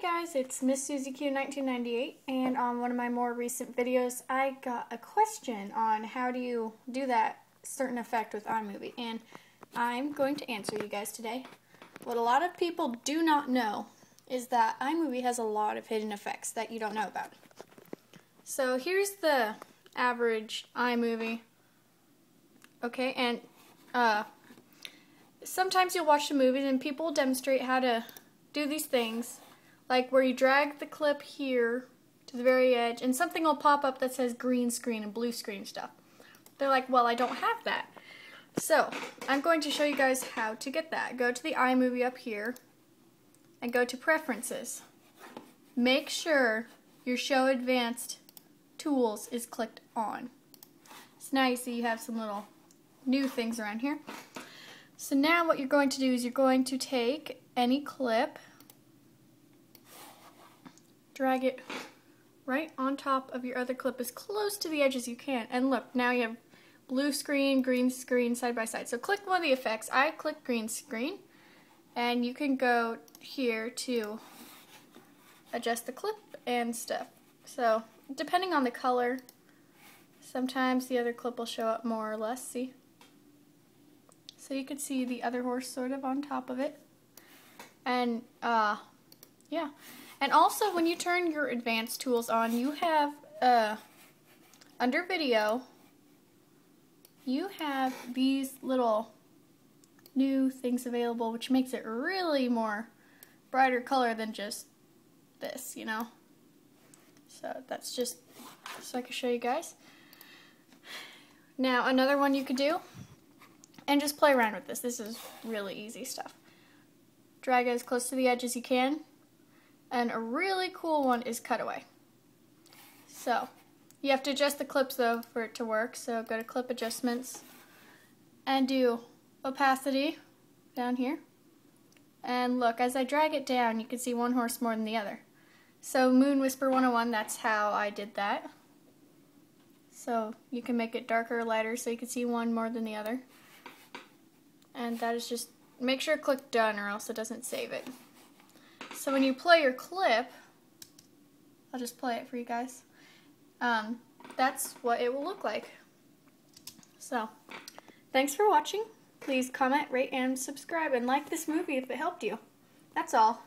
guys, it's Miss Susie Q 1998 and on one of my more recent videos I got a question on how do you do that certain effect with iMovie and I'm going to answer you guys today. What a lot of people do not know is that iMovie has a lot of hidden effects that you don't know about. So here's the average iMovie. Okay, and uh, sometimes you'll watch the movies and people demonstrate how to do these things, like where you drag the clip here to the very edge, and something will pop up that says green screen and blue screen stuff. They're like, well, I don't have that. So, I'm going to show you guys how to get that. Go to the iMovie up here, and go to Preferences. Make sure your Show Advanced Tools is clicked on. So now you see you have some little new things around here. So now what you're going to do is you're going to take any clip, drag it right on top of your other clip as close to the edge as you can. And look, now you have blue screen, green screen side by side. So click one of the effects. I click green screen. And you can go here to adjust the clip and stuff. So depending on the color, sometimes the other clip will show up more or less. See? So you could see the other horse sort of on top of it. And, uh, yeah. And also, when you turn your advanced tools on, you have, uh, under video, you have these little new things available, which makes it really more brighter color than just this, you know? So that's just so I can show you guys. Now, another one you could do and just play around with this. This is really easy stuff. Drag it as close to the edge as you can. And a really cool one is cutaway. So, you have to adjust the clips though for it to work. So go to clip adjustments and do opacity down here. And look, as I drag it down, you can see one horse more than the other. So Moon Whisper 101, that's how I did that. So you can make it darker or lighter so you can see one more than the other and that is just make sure click done or else it doesn't save it. So when you play your clip, I'll just play it for you guys. Um, that's what it will look like. So, thanks for watching. Please comment, rate, and subscribe, and like this movie if it helped you. That's all.